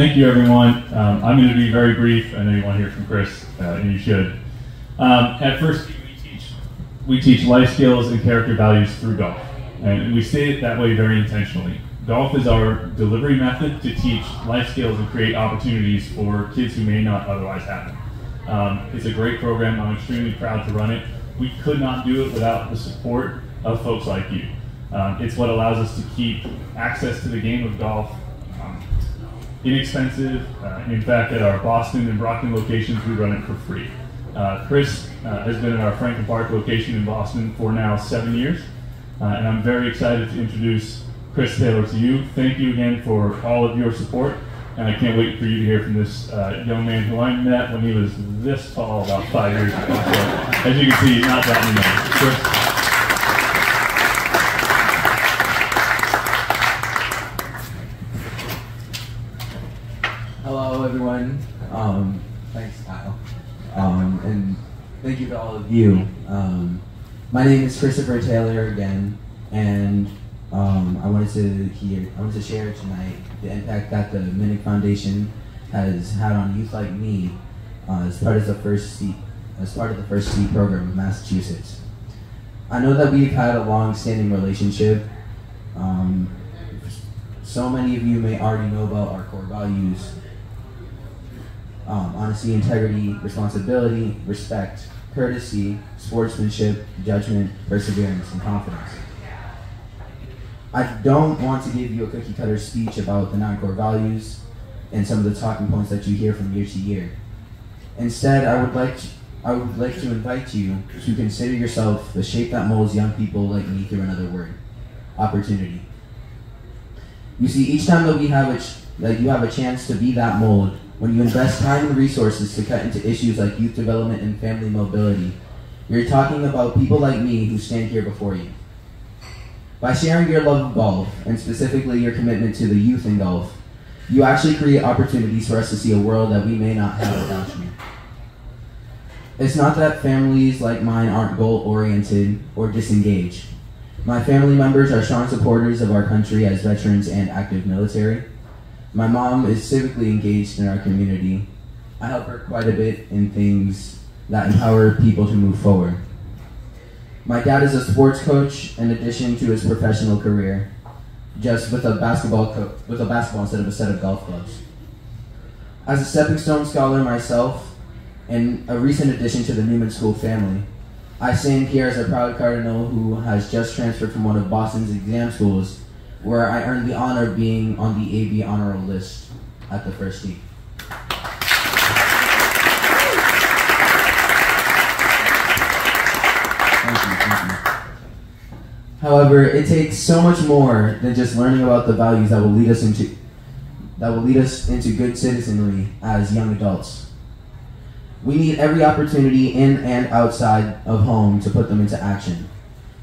Thank you, everyone. Um, I'm going to be very brief. I know you want to hear from Chris, uh, and you should. Um, at first, we teach, we teach life skills and character values through golf, and we say it that way very intentionally. Golf is our delivery method to teach life skills and create opportunities for kids who may not otherwise have them. Um, it's a great program. I'm extremely proud to run it. We could not do it without the support of folks like you. Um, it's what allows us to keep access to the game of golf inexpensive. Uh, in fact, at our Boston and Brockton locations, we run it for free. Uh, Chris uh, has been at our Franklin Park location in Boston for now seven years, uh, and I'm very excited to introduce Chris Taylor to you. Thank you again for all of your support, and I can't wait for you to hear from this uh, young man who I met when he was this tall about five years ago. So, as you can see, not that many. Chris, Hello, everyone. Um, thanks, Kyle. Um, and thank you to all of you. Um, my name is Christopher Taylor again, and um, I wanted to hear, I wanted to share tonight the impact that the Mineck Foundation has had on youth like me uh, as part of the first tee, as part of the first tee program of Massachusetts. I know that we've had a long-standing relationship. Um, so many of you may already know about our core values um, honesty, integrity, responsibility, respect, courtesy, sportsmanship, judgment, perseverance, and confidence. I don't want to give you a cookie cutter speech about the nine core values and some of the talking points that you hear from year to year. Instead, I would like to, I would like to invite you to consider yourself the shape that molds young people like me through another word, opportunity. You see, each time that we have a that you have a chance to be that mold, when you invest time and resources to cut into issues like youth development and family mobility, you're talking about people like me who stand here before you. By sharing your love of golf, and specifically your commitment to the youth in golf, you actually create opportunities for us to see a world that we may not have without you. It's not that families like mine aren't goal oriented or disengaged. My family members are strong supporters of our country as veterans and active military. My mom is civically engaged in our community. I help her quite a bit in things that empower people to move forward. My dad is a sports coach in addition to his professional career, just with a basketball co- with a basketball instead of a set of golf clubs. As a stepping stone scholar myself, and a recent addition to the Newman School family, I stand here as a proud cardinal who has just transferred from one of Boston's exam schools, where I earned the honor of being on the AB honor roll list at the first you. However, it takes so much more than just learning about the values that will lead us into that will lead us into good citizenry as young adults. We need every opportunity in and outside of home to put them into action.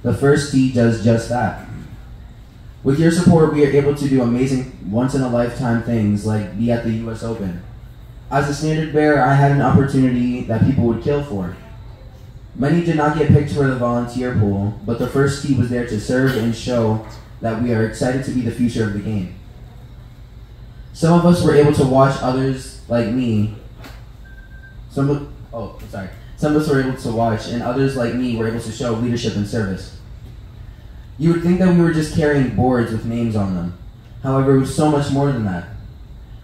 The first tee does just that. With your support, we are able to do amazing once in a lifetime things like be at the US Open. As a standard bearer, I had an opportunity that people would kill for. Many did not get picked for the volunteer pool, but the first tee was there to serve and show that we are excited to be the future of the game. Some of us were able to watch others like me. Some oh, sorry. Some of us were able to watch, and others like me were able to show leadership and service. You would think that we were just carrying boards with names on them. However, it was so much more than that.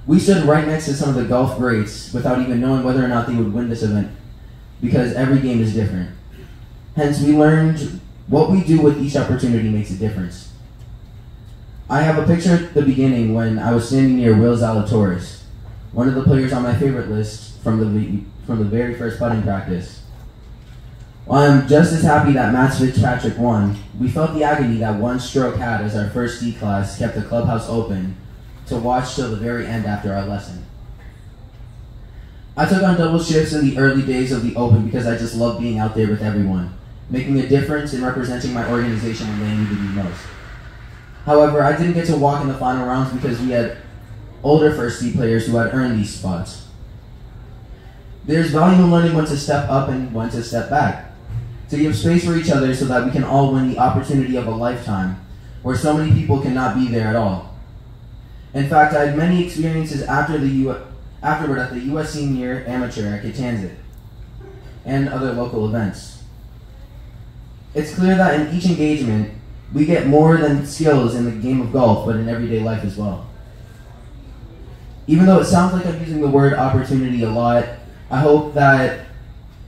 We stood right next to some of the golf greats without even knowing whether or not they would win this event because every game is different. Hence, we learned what we do with each opportunity makes a difference. I have a picture at the beginning when I was standing near Will Zalatoris, one of the players on my favorite list from the from the very first putting practice. While I'm just as happy that Matt Fitzpatrick won, we felt the agony that one stroke had as our first tee class kept the clubhouse open to watch till the very end after our lesson. I took on double shifts in the early days of the Open because I just loved being out there with everyone, making a difference and representing my organization when they needed me most. However, I didn't get to walk in the final rounds because we had older first tee players who had earned these spots. There's value in learning when to step up and when to step back, to give space for each other so that we can all win the opportunity of a lifetime, where so many people cannot be there at all. In fact, I had many experiences after the U- afterward at the U.S. Senior Amateur at Kittansett and other local events. It's clear that in each engagement, we get more than skills in the game of golf, but in everyday life as well. Even though it sounds like I'm using the word opportunity a lot, I hope that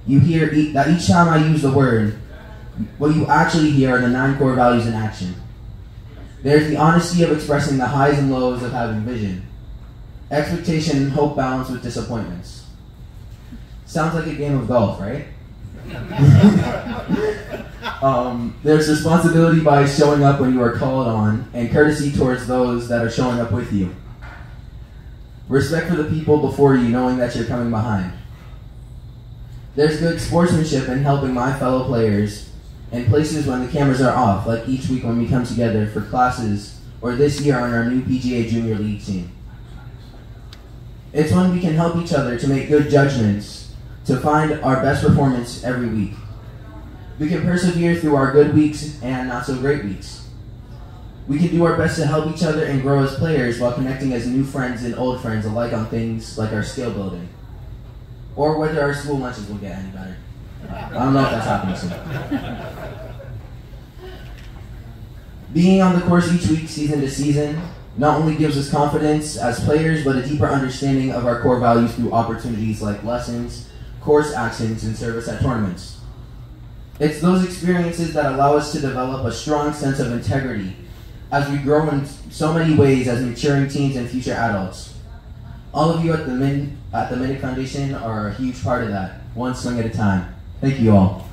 you hear e- that each time I use the word, what you actually hear are the nine core values in action. There's the honesty of expressing the highs and lows of having vision, expectation and hope balanced with disappointments. Sounds like a game of golf, right? um, there's responsibility by showing up when you are called on, and courtesy towards those that are showing up with you. Respect for the people before you, knowing that you're coming behind. There's good sportsmanship in helping my fellow players in places when the cameras are off, like each week when we come together for classes, or this year on our new PGA Junior League team. It's when we can help each other to make good judgments, to find our best performance every week. We can persevere through our good weeks and not so great weeks. We can do our best to help each other and grow as players while connecting as new friends and old friends alike on things like our skill building. Or whether our school lunches will get any better. I don't know if that's happening soon. Being on the course each week, season to season, not only gives us confidence as players, but a deeper understanding of our core values through opportunities like lessons, course actions, and service at tournaments. It's those experiences that allow us to develop a strong sense of integrity as we grow in so many ways as maturing teens and future adults. All of you at the Min at the Mineck Foundation are a huge part of that, one swing at a time. Thank you all.